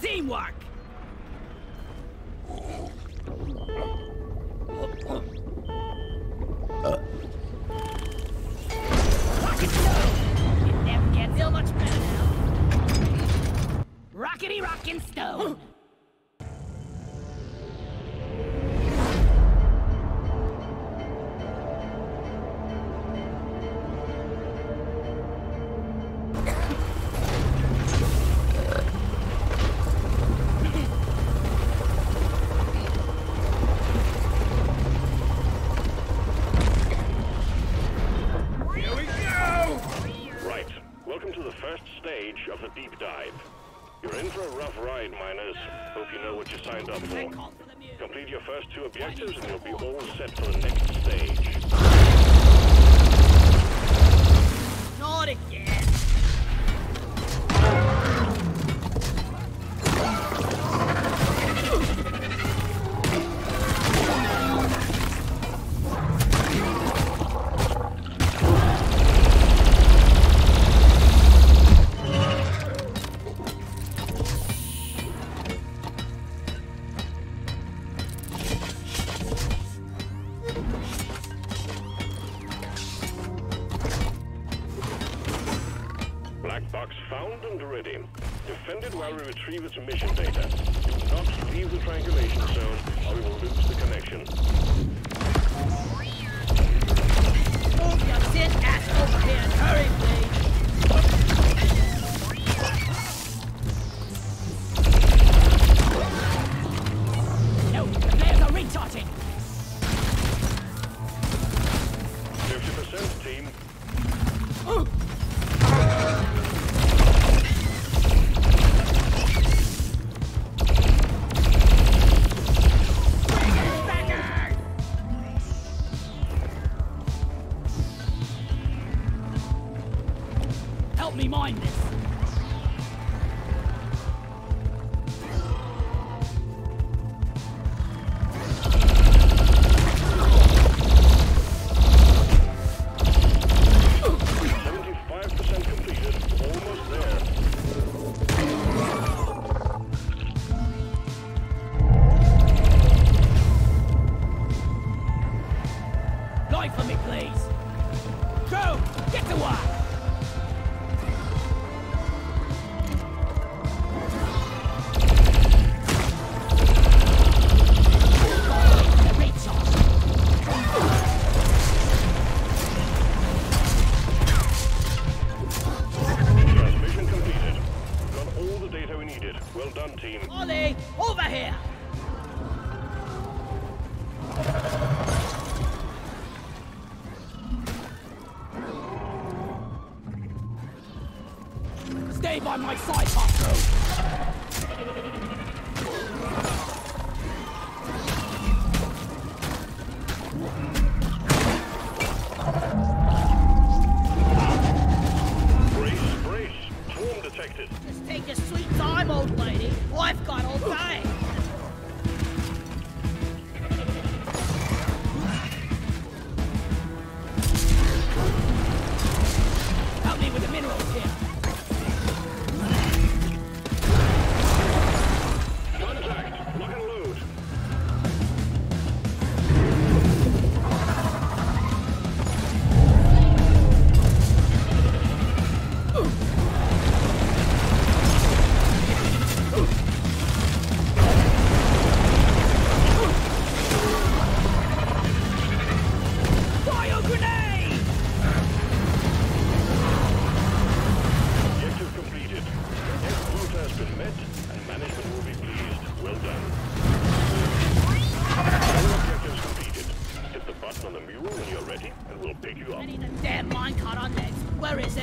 Teamwork! of deep dive. You're in for a rough ride, miners. Hope you know what you signed up for. Complete your first two objectives and you'll be all set for the next stage. Not again! Leave the triangulation zone or we will lose the connection. Move your thin asshole! over hurry, please!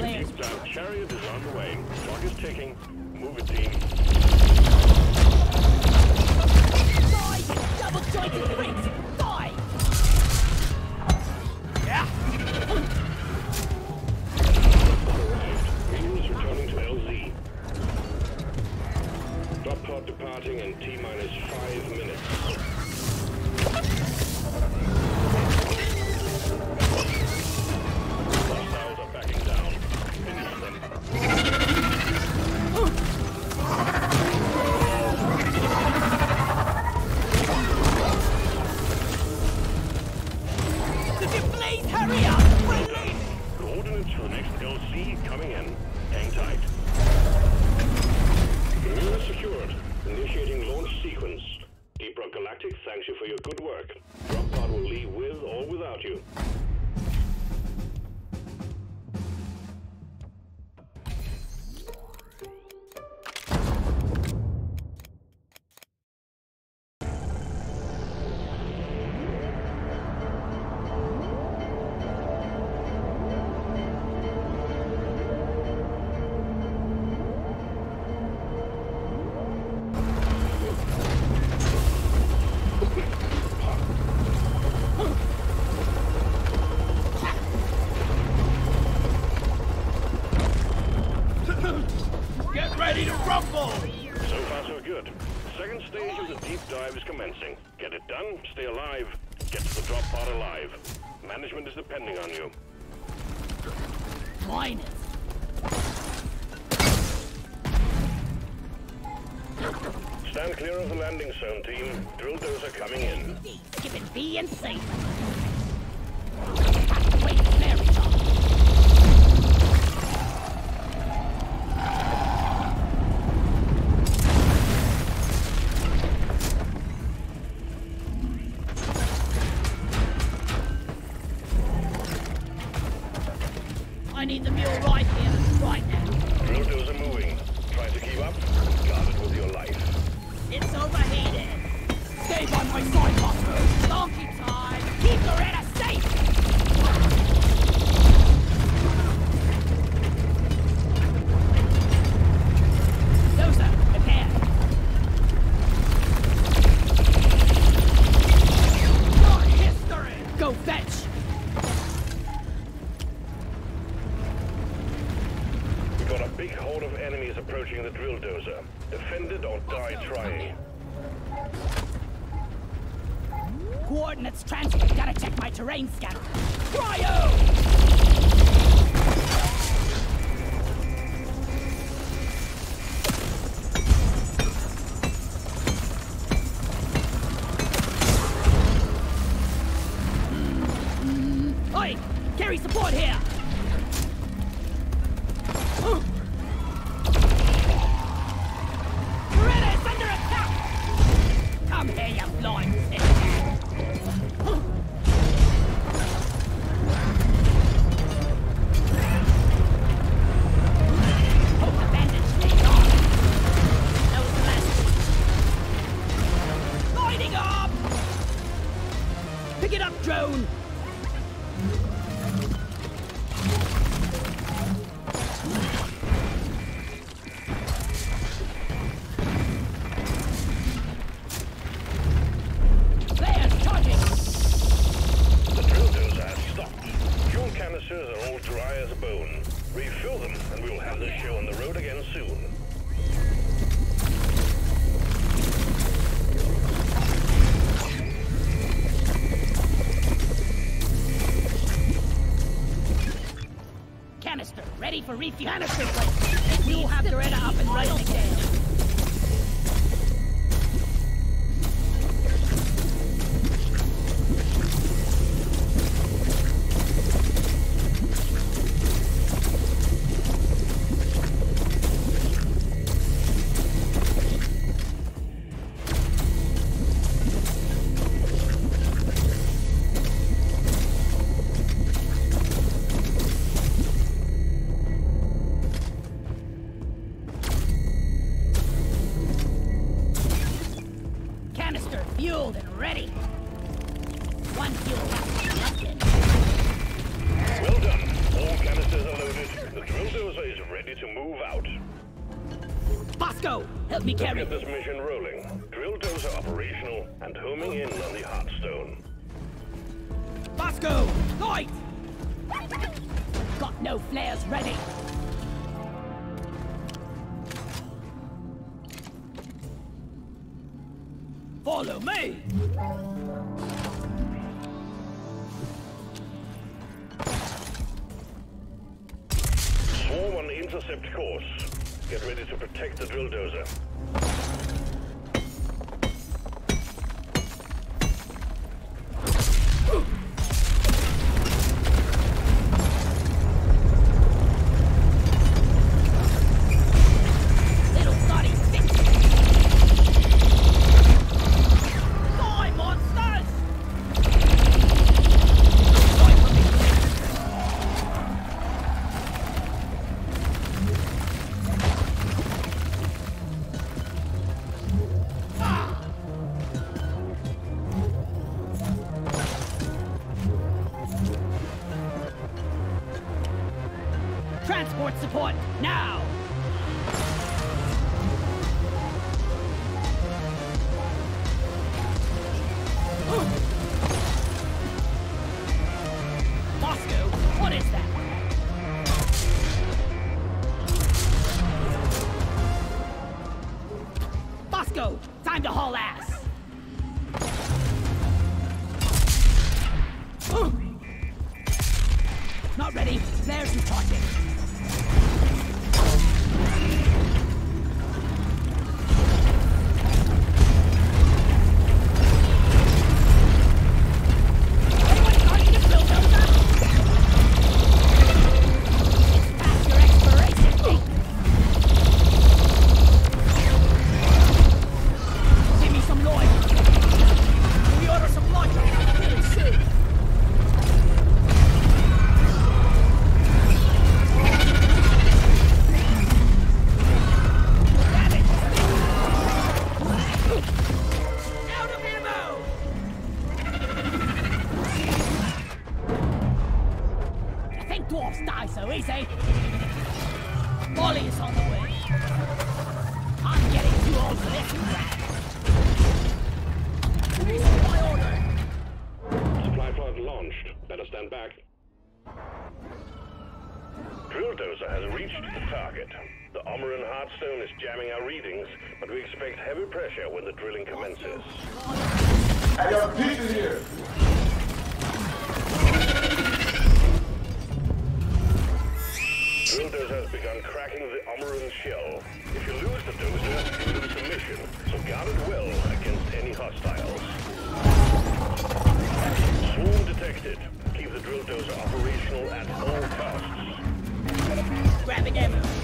Chariot is on the way. Target taking. Move it, team. sequence. Deep Rock Galactic thanks you for your good work. Rockpod will leave with or without you. Stand clear of the landing zone, team. Drill dozer are coming in. Give it B and safe. Big horde of enemies approaching the drill dozer. Defend it or die trying. Coordinates transferred. Gotta check my terrain scanner. Cryo! support here. Pick it up, drone! Course. Get ready to protect the drill dozer. Is that? Dwarfs die so easy? Molly is on the way. I'm getting too old for this crap. Resupply order. Supply pod launched. Better stand back. Drill dozer has reached the target. The Ommoran Heartstone is jamming our readings, but we expect heavy pressure when the drilling commences. I got a picture here. Begun cracking the Ommoran shell. If you lose the dozer, you lose the mission, so guard it well against any hostiles. Swarm detected. Keep the drill dozer operational at all costs. Grabbing ammo.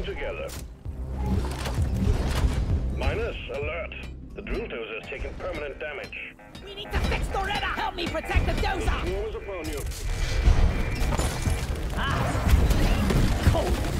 Holding together. Minus, alert. The drill dozer is taking permanent damage. We need to fix Doretta! Help me protect the dozer! Is upon you. Ah! Cold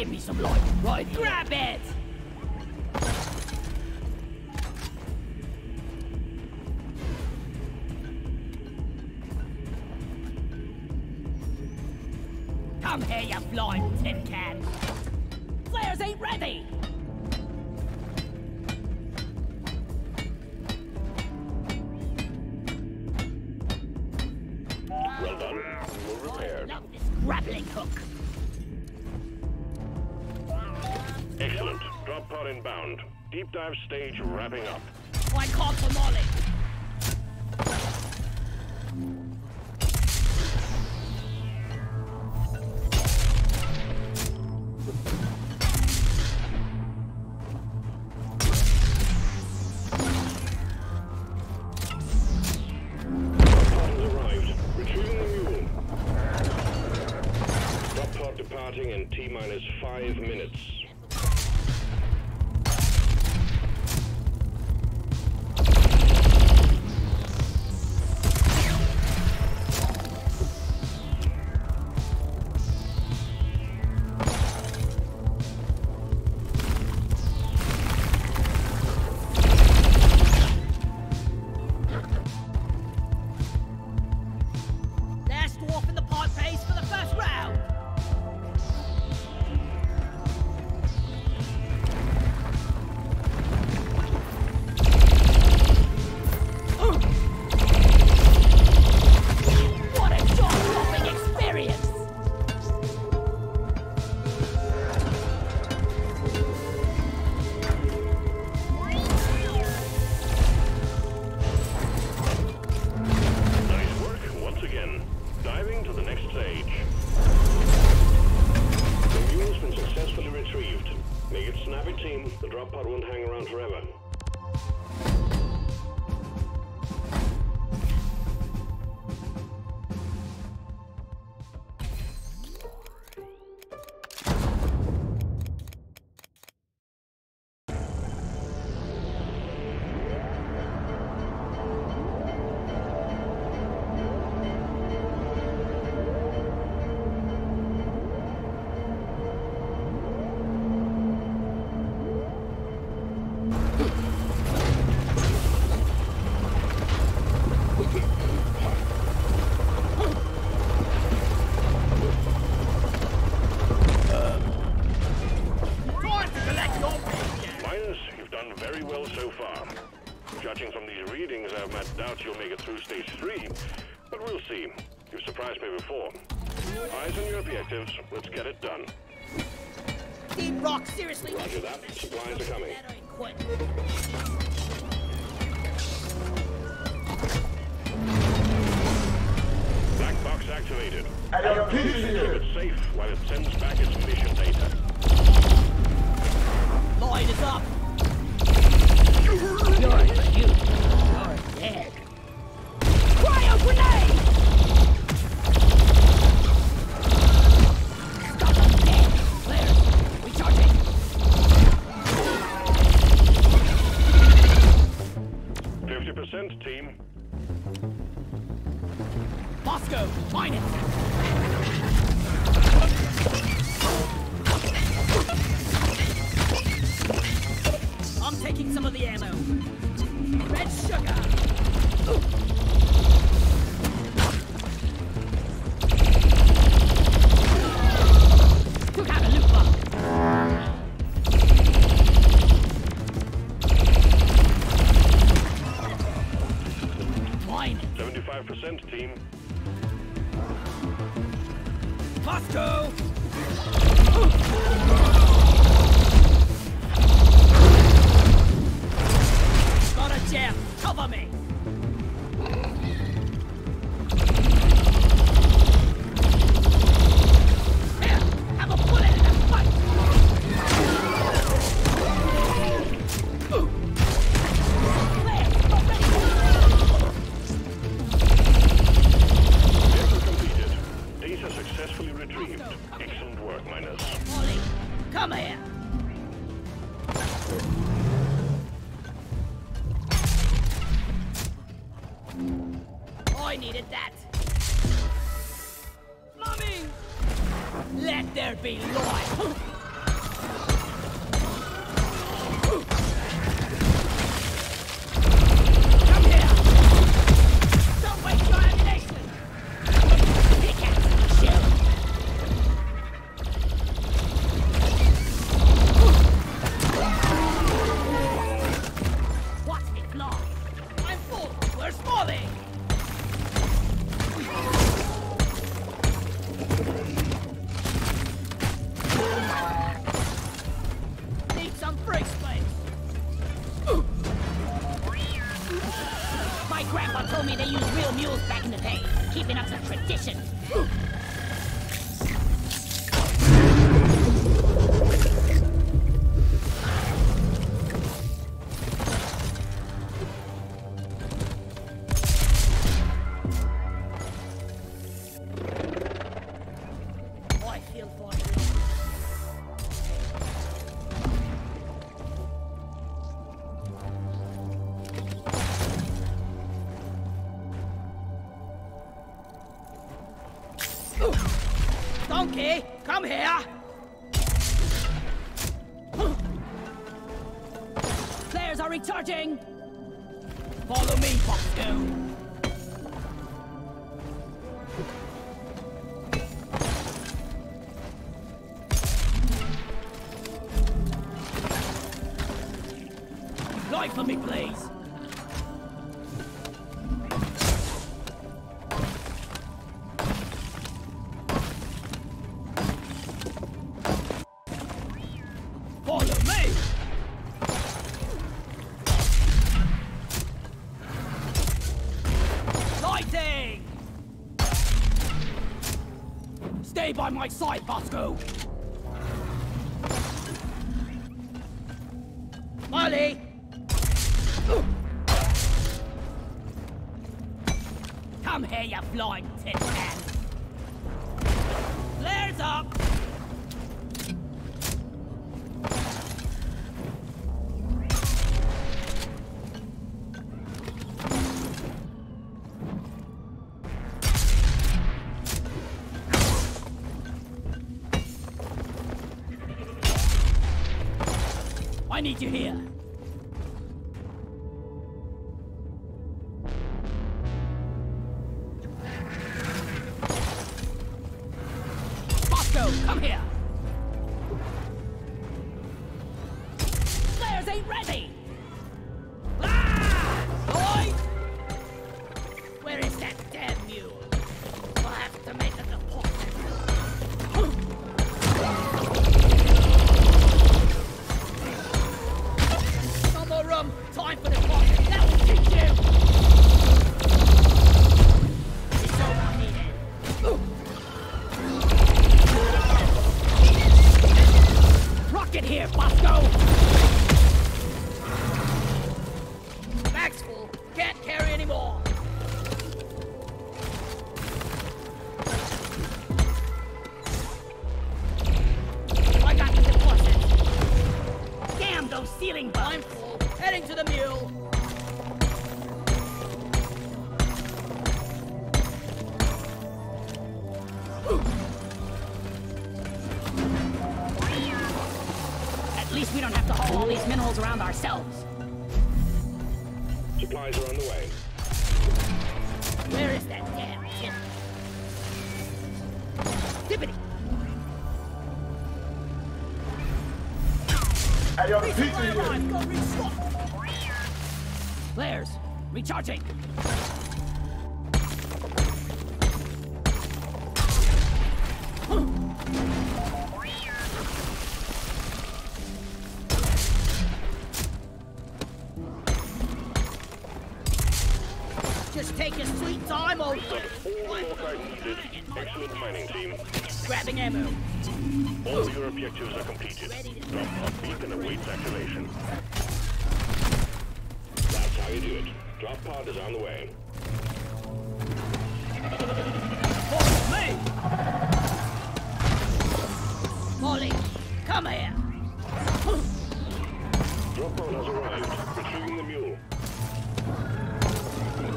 Give me some light, right? Grab it! five minutes. Bosco, mine it! I'm taking some of the ammo. Red sugar! Ooh. told me they used real mules back in the day, keeping up the tradition. away from me, please! Stay by my side, Bosco! I need you here. Recharging. Just take your sweet time, old Got all the needed. Excellent mining team. grabbing ammo. All your objectives are completed. Drop pod beacon awaits activation. That's how you do it. Drop pod is on the way. Follow me! Molly, come here! Drop pod has arrived. Retrieving the mule.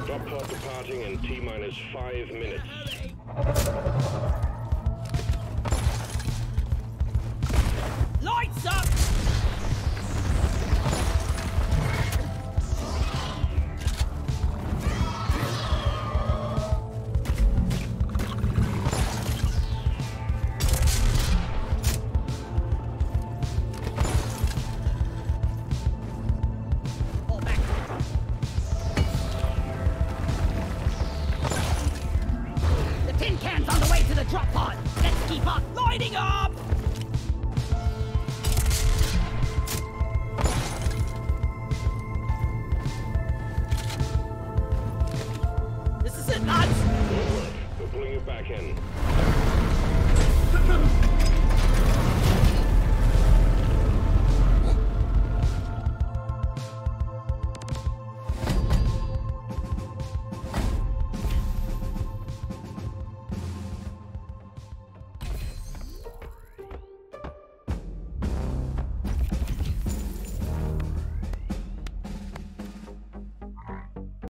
Drop pod departing in T minus five minutes.